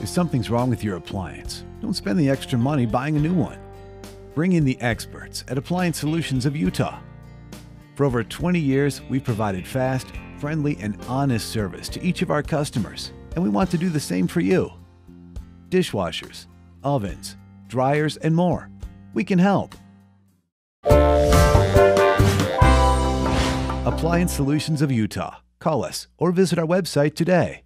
If something's wrong with your appliance, don't spend the extra money buying a new one. Bring in the experts at Appliance Solutions of Utah. For over 20 years, we've provided fast, friendly, and honest service to each of our customers, and we want to do the same for you. Dishwashers, ovens, dryers, and more. We can help. Appliance Solutions of Utah. Call us or visit our website today.